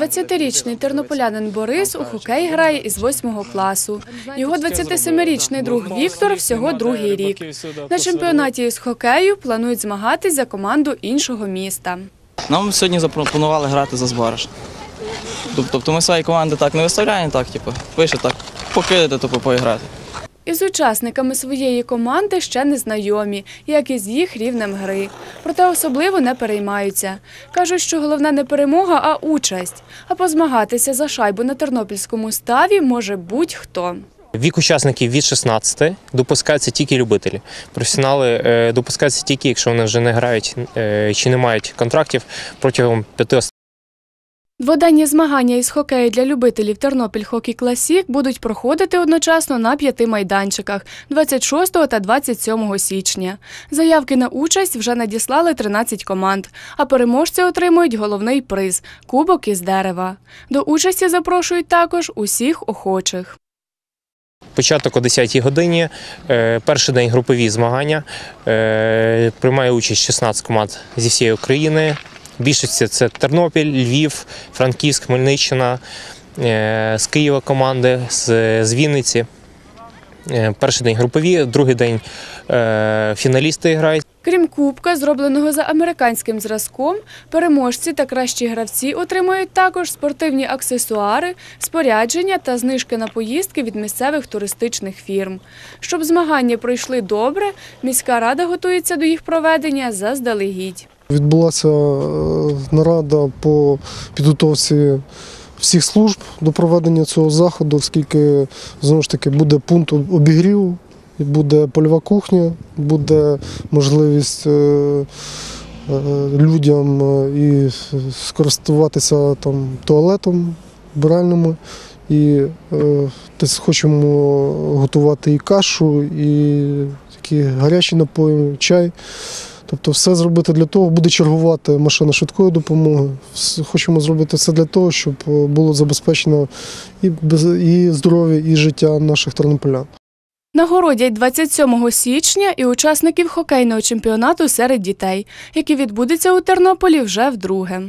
20-річний тернополянин Борис у хокей грає із 8 класу. Його 27-річний друг Віктор всього другий рік. На чемпіонаті із хокею планують змагатись за команду іншого міста. Нам сьогодні запропонували грати за збараж. Тобто ми свої команди так не виставляємо, так, типу, пише так, покидати, тупо поіграти. Із учасниками своєї команди ще не знайомі, як і з їх рівнем гри. Проте особливо не переймаються. Кажуть, що головне не перемога, а участь. А позмагатися за шайбу на тернопільському ставі може будь-хто. Вік учасників від 16 допускаються тільки любителі. Професіонали е, допускаються тільки, якщо вони вже не грають е, чи не мають контрактів протягом п'яти Дводенні змагання із хокею для любителів Тернопіль Хокей Класік будуть проходити одночасно на п'яти майданчиках 26 та 27 січня. Заявки на участь вже надіслали 13 команд, а переможці отримують головний приз кубок із дерева. До участі запрошують також усіх охочих. Початок о 10-й годині. Е, Перший день групові змагання. Е, Приймає участь 16 команд зі всієї України. Більшості це Тернопіль, Львів, Франківськ, Хмельниччина, е, з Києва команди, з, Вінниці. Е, Перший день групові, другий день е, фіналісти грають. Крім кубка, зробленого за американським зразком, переможці та кращі гравці отримують також спортивні аксесуари, спорядження та знижки на поїздки від місцевих туристичних фірм. Щоб змагання пройшли добре, міська рада готується до їх проведення заздалегідь. Відбулася е, нарада по підготовці всіх служб до проведення цього заходу, оскільки знову ж таки буде пункт обігріву, буде польова кухня, буде можливість е, е, людям і скористуватися там туалетом вбиральними. І десь хочемо готувати і кашу, і такі гарячі напої, чай. Тобто все зробити для того, буде чергувати машина швидкої допомоги. Хочемо зробити все для того, щоб е, було забезпечено і, і здоров'я, і життя наших тернополян. Нагородять 27 січня і учасників хокейного чемпіонату серед дітей, який відбудеться у Тернополі вже вдруге.